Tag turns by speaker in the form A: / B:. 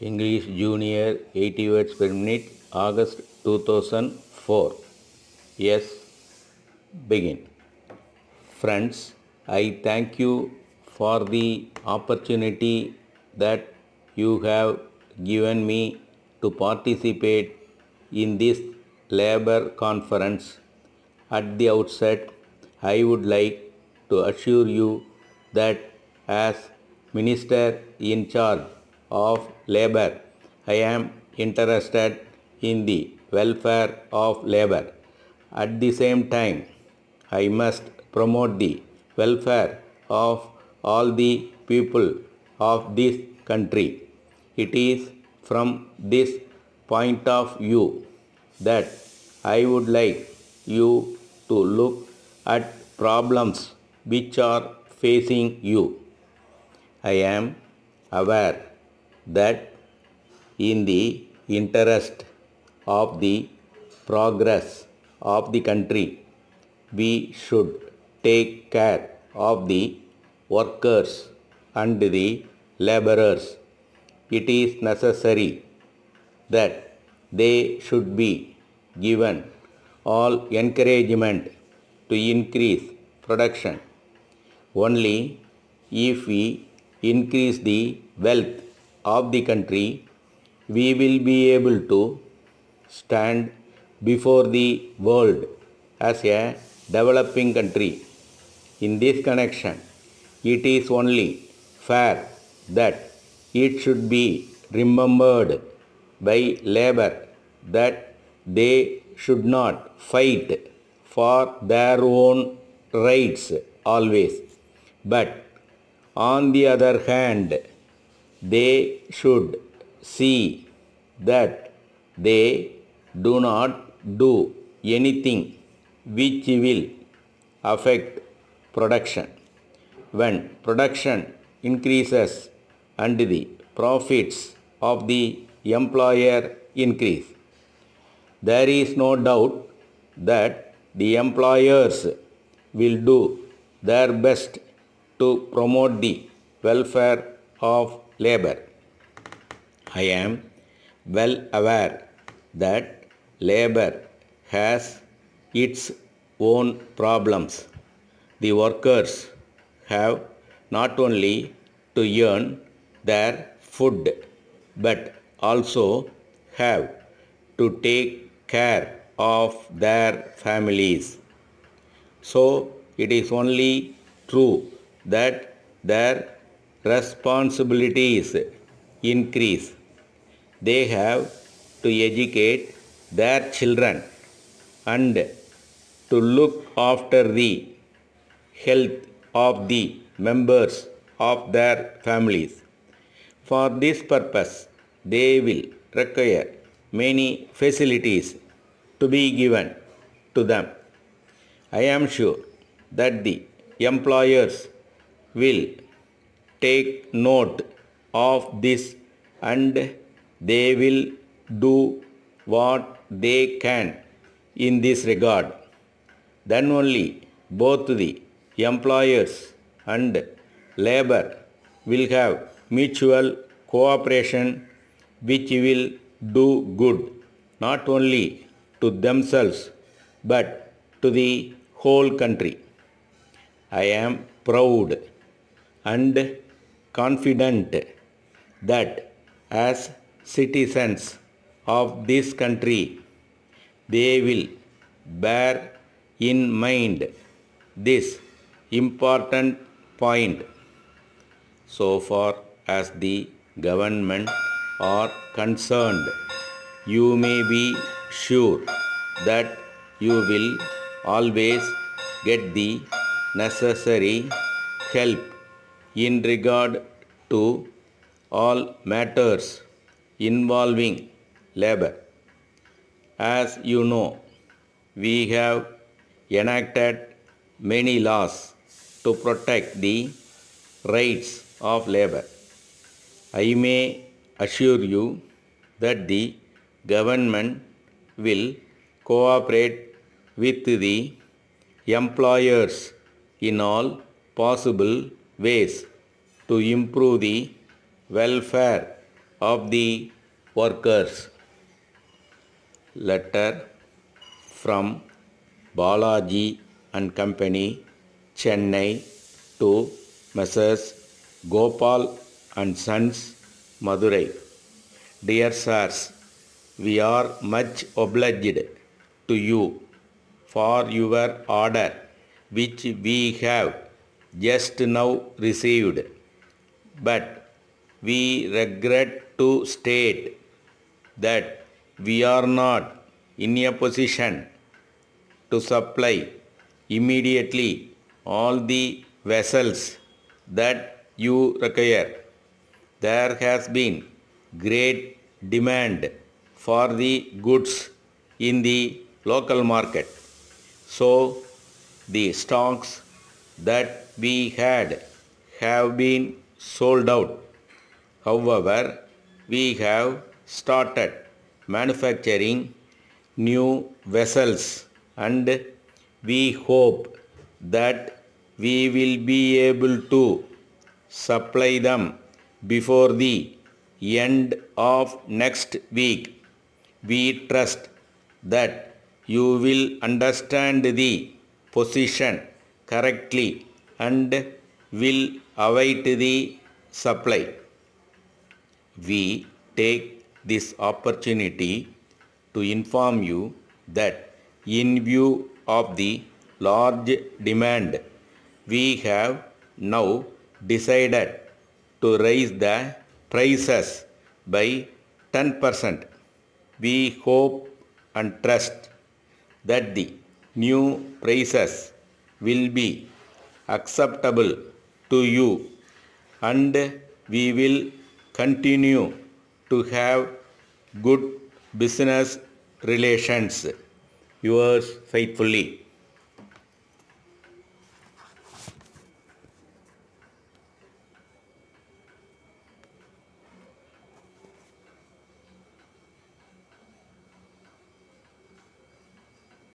A: English Junior 80 words per minute, August 2004. Yes, begin. Friends, I thank you for the opportunity that you have given me to participate in this labor conference. At the outset, I would like to assure you that as Minister in charge of labor, I am interested in the welfare of labor. At the same time, I must promote the welfare of all the people of this country. It is from this point of view that I would like you to look at problems which are facing you. I am aware that in the interest of the progress of the country, we should take care of the workers and the laborers. It is necessary that they should be given all encouragement to increase production. Only if we increase the wealth of the country, we will be able to stand before the world as a developing country. In this connection, it is only fair that it should be remembered by labor that they should not fight for their own rights always, but on the other hand, they should see that they do not do anything which will affect production. When production increases and the profits of the employer increase, there is no doubt that the employers will do their best to promote the welfare of labor. I am well aware that labor has its own problems. The workers have not only to earn their food but also have to take care of their families. So it is only true that their responsibilities increase. They have to educate their children and to look after the health of the members of their families. For this purpose, they will require many facilities to be given to them. I am sure that the employers will take note of this and they will do what they can in this regard. Then only both the employers and labor will have mutual cooperation which will do good not only to themselves but to the whole country. I am proud and confident that as citizens of this country they will bear in mind this important point. So far as the government are concerned you may be sure that you will always get the necessary help in regard to all matters involving labor. As you know, we have enacted many laws to protect the rights of labor. I may assure you that the government will cooperate with the employers in all possible ways to improve the welfare of the workers. Letter from Balaji and Company, Chennai to Messrs. Gopal and Sons, Madurai. Dear sirs, we are much obliged to you for your order which we have just now received. But we regret to state that we are not in a position to supply immediately all the vessels that you require. There has been great demand for the goods in the local market. So the stocks that we had have been sold out. However, we have started manufacturing new vessels and we hope that we will be able to supply them before the end of next week. We trust that you will understand the position correctly and will await the supply. We take this opportunity to inform you that in view of the large demand, we have now decided to raise the prices by 10%. We hope and trust that the new prices will be acceptable to you and we will continue to have good business relations. Yours faithfully.